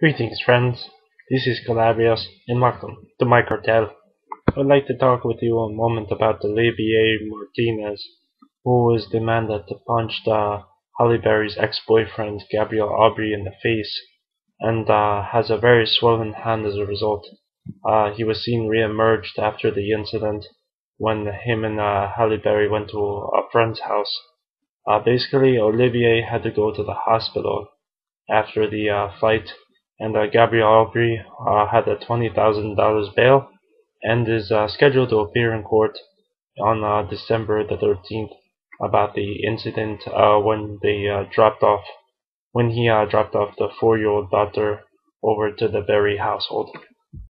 Greetings, friends. This is Calabrios, and welcome to my cartel. I'd like to talk with you a moment about Olivier Martinez, who was the man that punched uh, Halle Berry's ex-boyfriend Gabriel Aubry in the face, and uh, has a very swollen hand as a result. Uh, he was seen re-emerged after the incident when him and uh, Halle Berry went to a friend's house. Uh, basically, Olivier had to go to the hospital after the uh, fight and uh, Gabriel Aubry uh, had a $20,000 bail and is uh, scheduled to appear in court on uh, December the 13th about the incident uh, when they uh, dropped off when he dropped off the four-year-old daughter over to the Berry household.